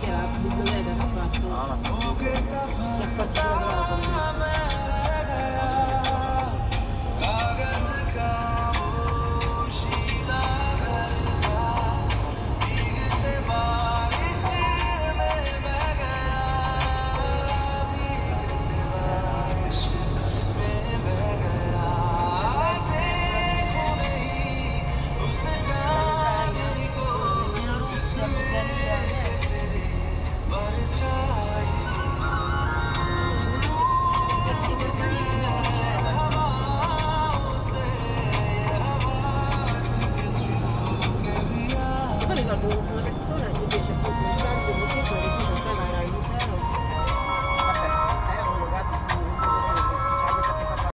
get up, you do con una persona gli piace più